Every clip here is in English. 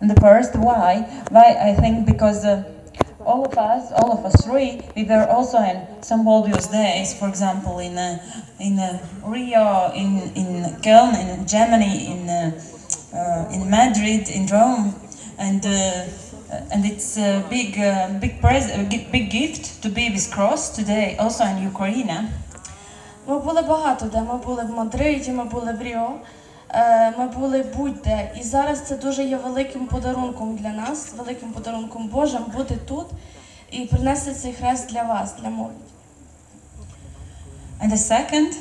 And the first, why? Why? I think because uh, all of us, all of us three, we were also in some Volvius days. For example, in uh, in uh, Rio, in in Köln, in Germany, in uh, uh, in Madrid, in Rome, and. Uh, and it's a big, uh, big, pres- a gi- big gift to be with Cross today, also in Ukraine. Ми були багато де. Ми були в Мадриді, ми були в Ріо, е, Ми були будь-де. І зараз це дуже є великим подарунком для нас, великим подарунком Божим бути тут і принести цей хрест для вас, для молоді. And the second,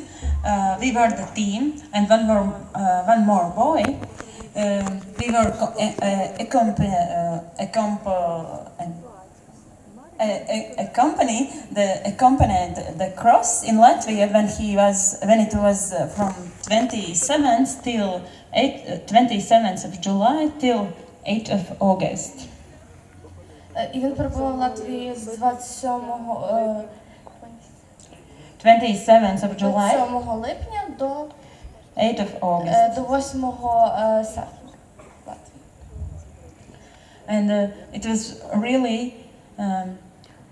uh, we were the team, and one more, uh, one more boy. Uh, we were uh, uh, accomp- uh, accomp- uh, uh, accompany the accompanied the cross in Latvia when he was when it was uh, from 27th till 8 uh, 27th of July till 8th of August. Е, І він перебував в Латвії з 27, е, 27th of July, 27 липня до, 8th of August. е, до 8 е, серпня. в Латвії. and uh, it was really um,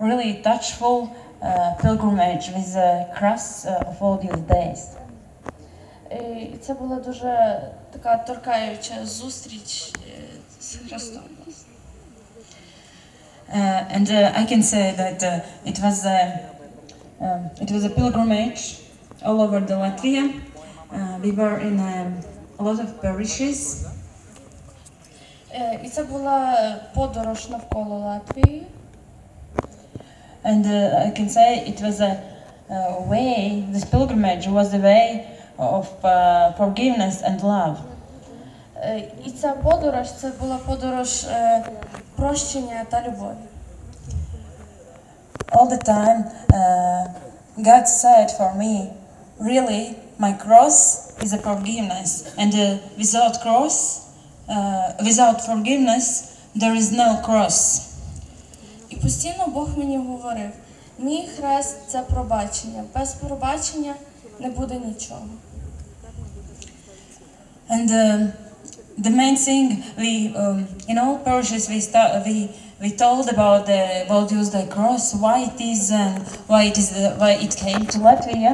really touchful uh, pilgrimage with the cross uh, of all these days Е, І це була дуже така торкаюча зустріч е, з Христом. uh, and uh, I can say that uh, it was a um, it was a pilgrimage all over the Latvia uh, we were in um, a lot of parishes Е, І це була подорож навколо Латвії. and uh, I can say it was a, a way this pilgrimage was a way of uh, forgiveness and love Е, І ця подорож це була подорож е, прощення та любові. all the time uh, god said for me really my cross is a forgiveness and uh, without cross uh, without forgiveness there is no cross І Постійно Бог мені говорив: мій хрест це пробачення. Без пробачення не буде нічого. and um the main thing we um, in all parishes we start we we told about the about use the cross why it is and why it is uh, why it came to latvia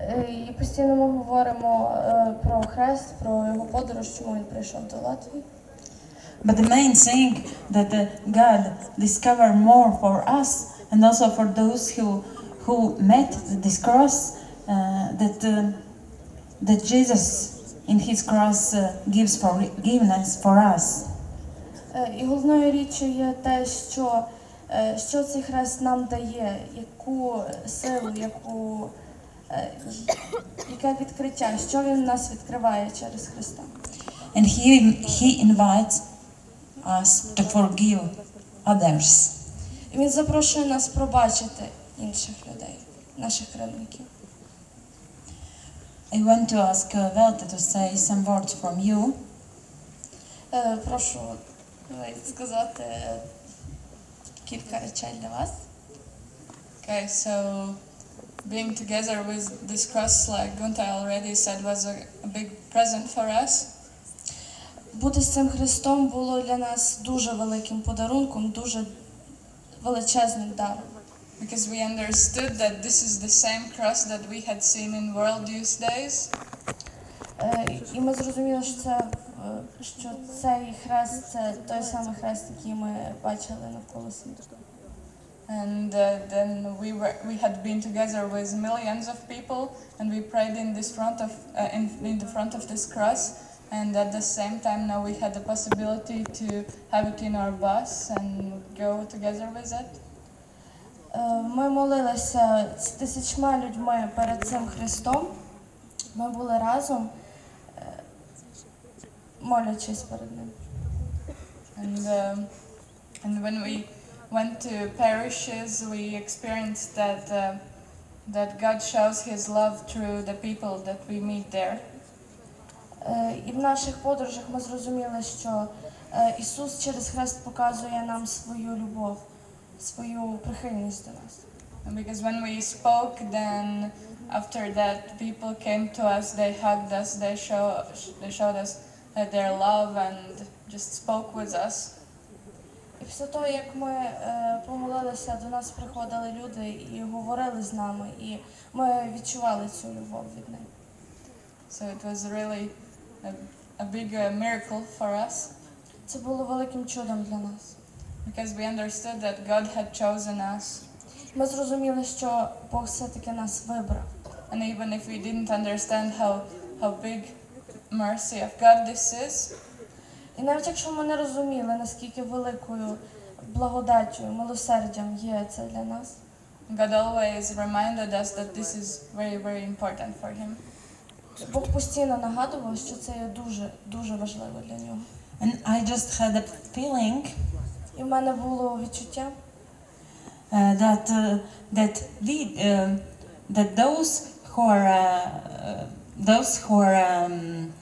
Е, І постійно ми говоримо е, про хрест, про його подорож, чому він прийшов до Латвії. But the main thing that uh, God discovered more for us and also for those who who met this cross, uh, that uh, that Jesus in His cross uh, gives forgiveness for us. Е, І головною річчю є те, що, е, що цей хрест нам дає, яку силу, яку, е, яке відкриття, що він в нас відкриває через Христа. And He He invites us to forgive others. І він запрошує нас пробачити інших людей, наших кривдників. I want to ask uh, Velte to say some words from you. Е, Прошу е, сказати кілька речей для вас. Okay, so being together with this cross, like Gunta already said, was a, a big present for us. Бути з цим Христом було для нас дуже великим подарунком, дуже величезним даром. Because we understood that this is the same cross that we had seen in World Youth Days, Е, І ми зрозуміли, що це е, що цей хрест це той самий хрест, який ми бачили навколо світу. and uh, then we were we had been together with millions of people, and we prayed in this front of uh, in, in the front of this cross. And at the same time, now we had the possibility to have it in our bus and go together with it. Е, Ми молилися з тисячма людьми перед цим Христом. Ми були разом, е, молячись перед ним. And um, and when we went to parishes, we experienced that uh, that God shows His love through the people that we meet there. Е, І в наших подорожах ми зрозуміли, що е, Ісус через хрест показує нам свою любов, свою прихильність до нас. And because when we spoke, then after that, people came to us, they hugged us, they show they showed us uh, their love and just spoke with us. І після того, як ми е, помолилися, до нас приходили люди і говорили з нами, і ми відчували цю любов від них. So it was really a, a big uh, miracle for us Це було великим чудом для нас. because we understood that God had chosen us. Ми зрозуміли, що Бог все-таки нас вибрав. And even if we didn't understand how, how big mercy of God this is, І навіть якщо ми не розуміли, наскільки великою благодаттю, милосердям є це для нас, God always reminded us that this is very, very important for Him. Бог постійно нагадував, що це є дуже дуже важливо для нього. And I just had a feeling І в мене було відчуття, uh, that uh, that we um, that those who are uh, uh, those who are um,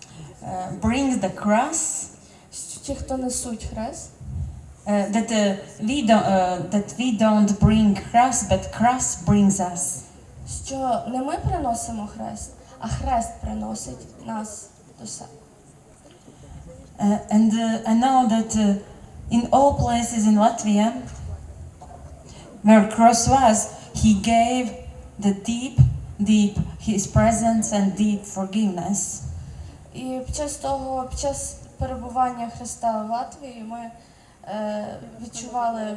uh, bring the cross що ті, хто несуть хрест, uh, that uh, we don't uh, that we don't bring cross but cross brings us що не ми приносимо хрест, а хрест приносить нас до себе. and uh, I know that uh, in all places in Latvia where cross was he gave the deep deep his presence and deep forgiveness І під час того, під час перебування Христа в Латвії ми е, відчували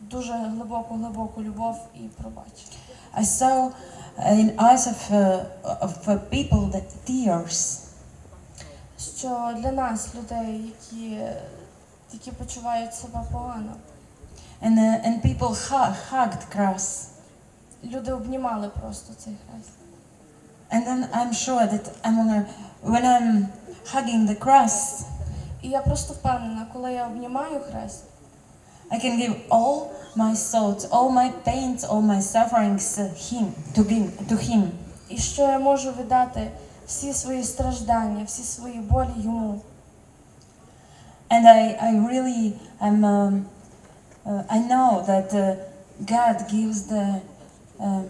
дуже глибоку глибоку любов і пробачення. I saw in eyes of uh, of uh, people that tears Що для нас, людей, які, які почувають себе погано, and uh, and people hu- hugged cross люди обнімали просто цей хрест. and then I'm sure that I'm gonna, when I'm hugging the cross І я просто впевнена, коли я обнімаю хрест, I can give all my thoughts all my pains all my sufferings uh, him to him to him і що я можу віддати всі свої страждання, всі свої болі йому. and I I really I'm um, uh, I know that uh, God gives the um,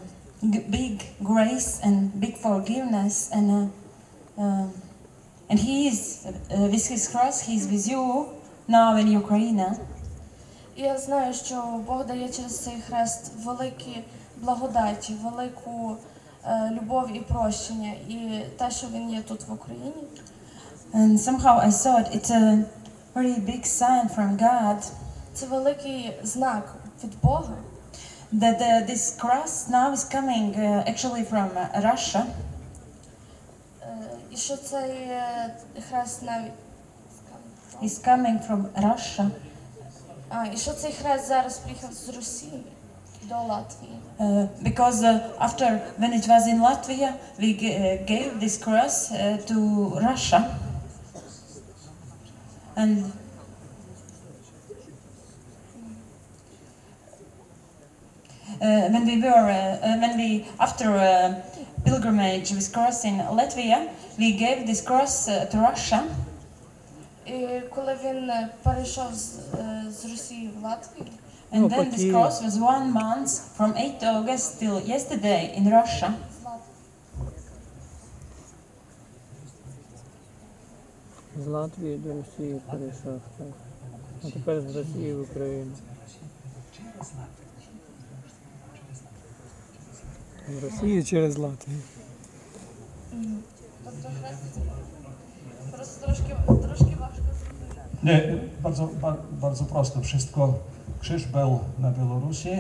g- big grace and big forgiveness and uh, um, and He is uh, with His cross He is with you now in Ukraine І я знаю, що Бог дає через цей хрест великі благодаті, велику е, любов і прощення, і те, що він є тут в Україні. and somehow I thought it's a very big sign from God. Це великий знак від Бога, that uh, this cross now is coming uh, actually from uh, Russia. Е, і що цей е, хрест навіть is coming from Russia а, і що цей хрест зараз приїхав з Росії до Латвії. Uh, because uh, after when it was in Latvia, we g- uh, gave this cross uh, to Russia, and uh, when we were uh, uh, when we after uh, pilgrimage with cross in Latvia, we gave this cross uh, to Russia, І коли він е, перейшов з, е, з Росії в Латвію, and Oh, then this Pakia. cross was one month from 8 August till yesterday in Russia. З Латвії до Росії перейшов. Так. А тепер з Росії в Україну. З Росії через Латвію. тобто troszkę, troszkę ważko Nie, bardzo, bardzo prosto. Wszystko. Krzyż był na Białorusi,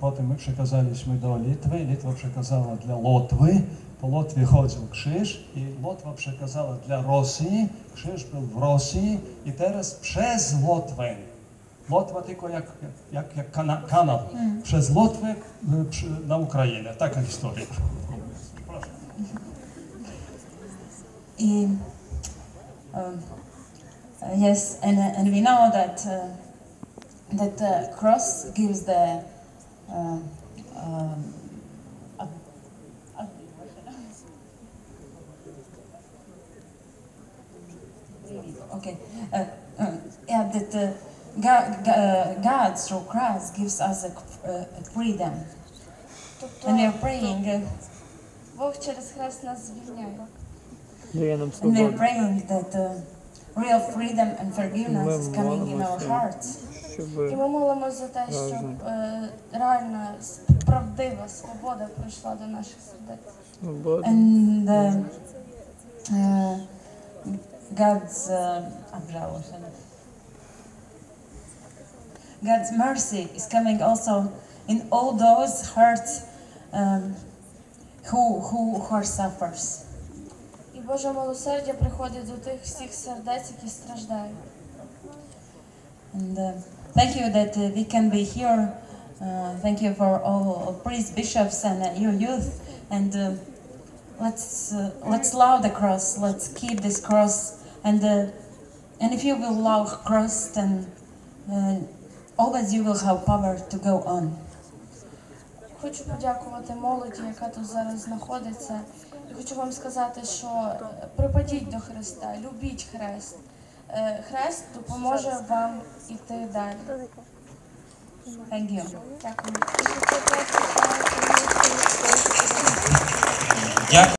potem my przekazaliśmy do Litwy, Litwa przekazała dla Łotwy, po Łotwie chodził krzyż i Łotwa przekazała dla Rosji, krzyż był w Rosji i teraz przez Łotwę, Łotwa tylko jak, jak, jak kana, kanał, mm. przez Łotwę y, na Ukrainę. Taka historia. Proszę. I... um, uh, yes, and, uh, and we know that uh, that the cross gives the um, um, a- a- okay, uh, uh, yeah, that uh, God, uh, God through Christ gives us a, uh, freedom, Тобто and we are praying. Uh, Бог через хрест нас звільняє. Дає нам And we're свободу. praying that uh, real freedom and forgiveness is coming in our Молимося. hearts. щоб І ми молимося за те, щоб е, реальна, с- правдива свобода прийшла до наших сердець. свобода And uh, uh, God's uh, обжалуйся. God's mercy is coming also in all those hearts um, who, who, who are suffers. І Боже милосердя приходить до тих всіх сердець, які страждають. And uh, thank you that uh, we can be here. Uh, thank you for all priests, bishops, and uh, your youth. And uh, let's uh, let's love the cross. Let's keep this cross. And uh, and if you will love cross, then uh, always you will have power to go on. Хочу подякувати молоді, яка тут зараз знаходиться. Хочу вам сказати, що е, припадіть до Христа, любіть хрест. Е, Хрест допоможе вам іти далі. Дякую.